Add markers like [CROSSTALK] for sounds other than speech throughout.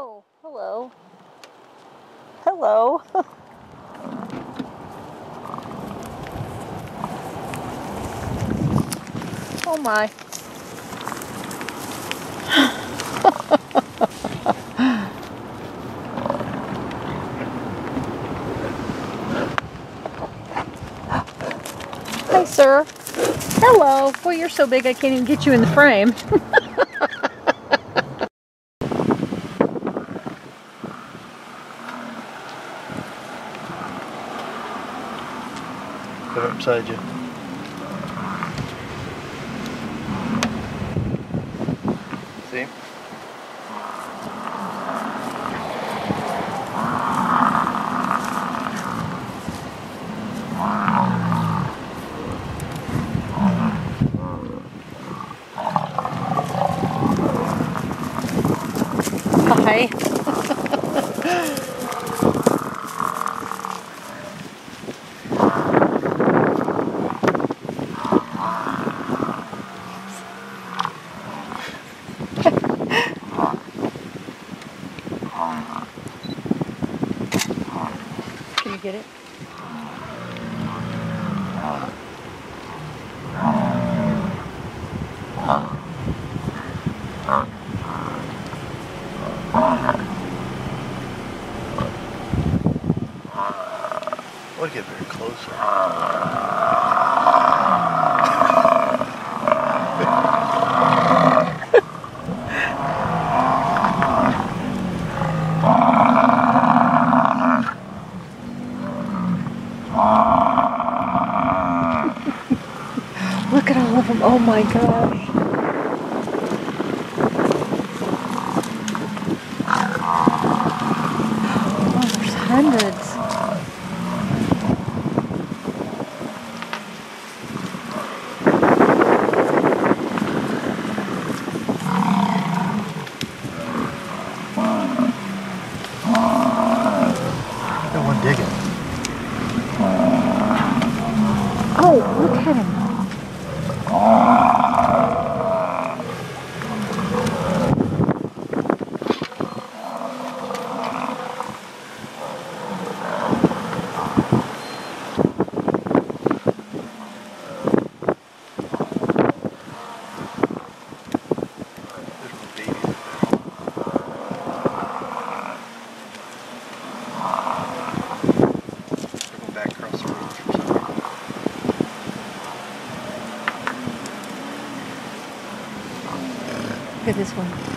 Oh, hello. Hello. [LAUGHS] oh my. [LAUGHS] Hi, sir. Hello. Boy, you're so big I can't even get you in the frame. [LAUGHS] посаде. You get it? To get very closer. Look at all of them. Oh my gosh. Oh, there's hundreds. Got one digging. Oh, look at him. There's little babies up there. They're going back across the road for some reason. Look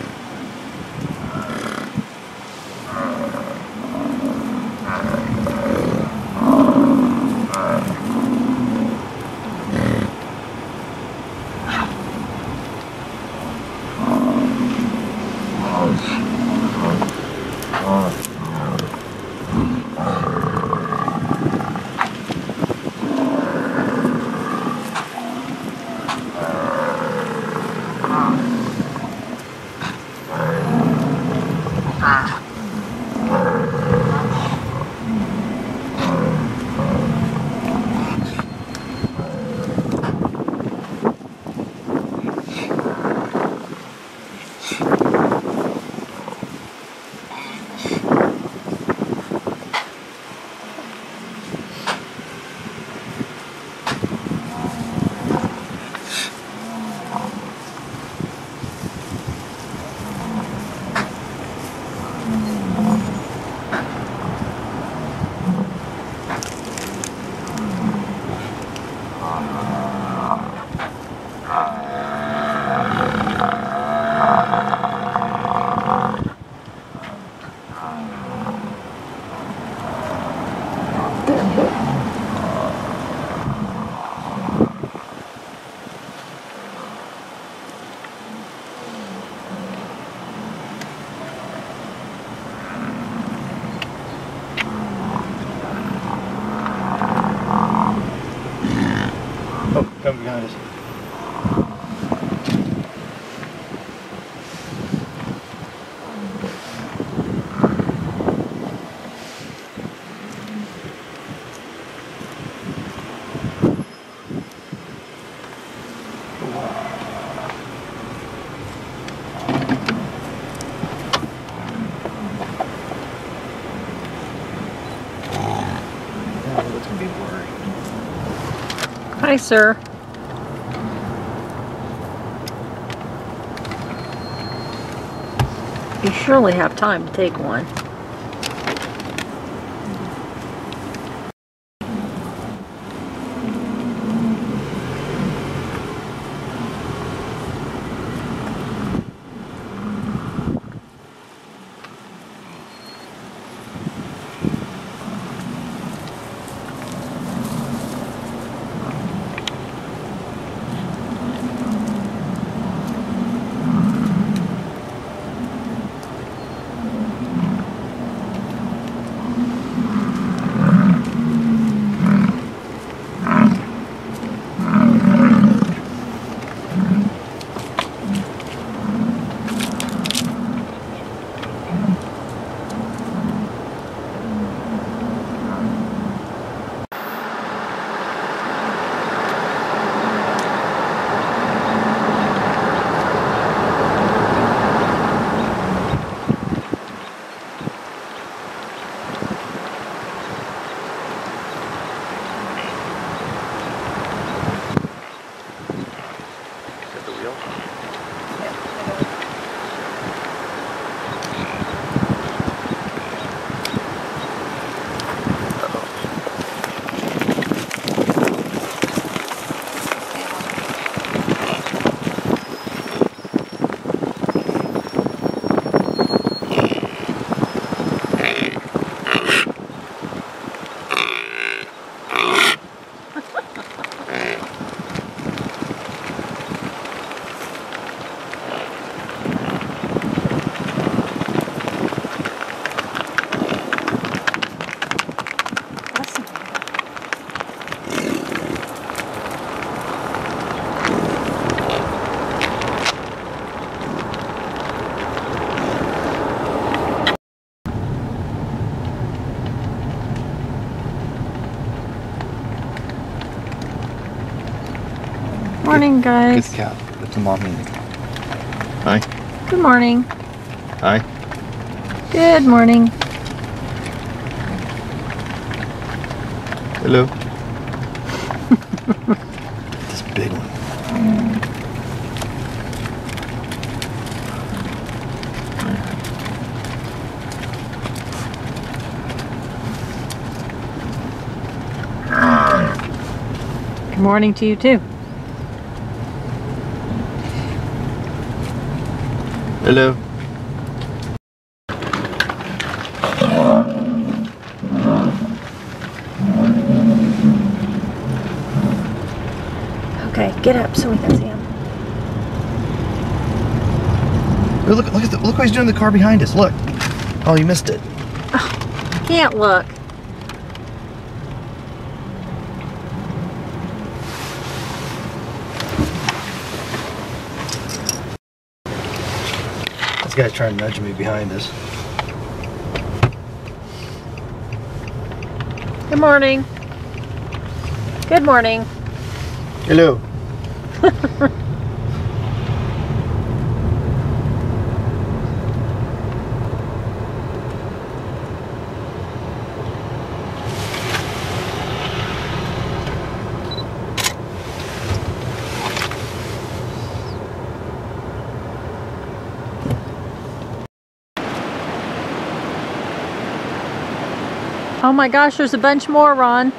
Hi, sir. You surely have time to take one. Morning, Good guys. cat. Put the mommy in the cat. Hi. Good morning. Hi. Good morning. Hello. [LAUGHS] this big one. Good morning to you, too. Hello. Okay, get up so we can see him. Oh, look! Look at the, look what he's doing in the car behind us. Look. Oh, you missed it. Oh, can't look. This guy's trying to nudge me behind us. Good morning. Good morning. Hello. [LAUGHS] Oh my gosh, there's a bunch more, Ron.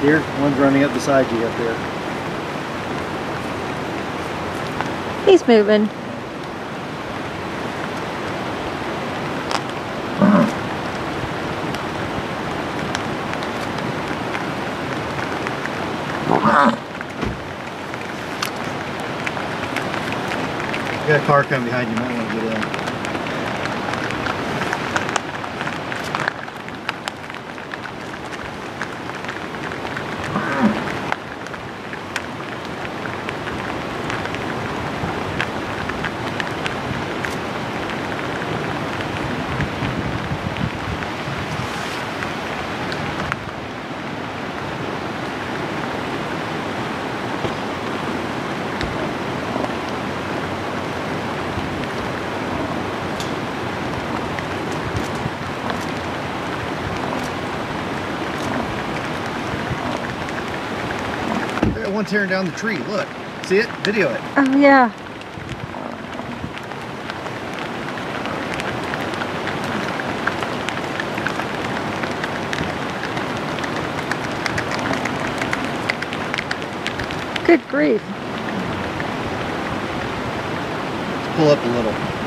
deer. One's running up beside you up there. He's moving. got a car coming behind you. You might want to get in. Tearing down the tree, look. See it? Video it. Oh yeah. Good grief. Let's pull up a little.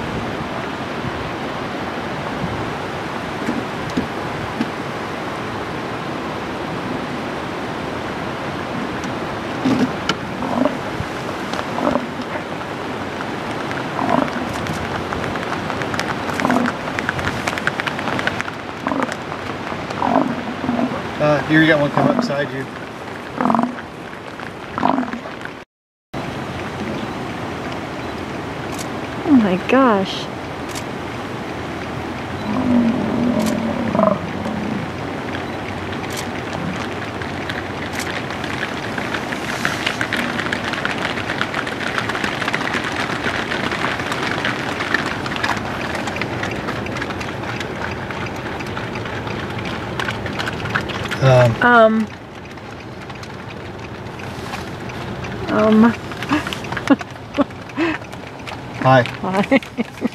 Uh, here you got one come up beside you. Oh my gosh. Um, Um. Um. [LAUGHS] hi. Hi. [LAUGHS]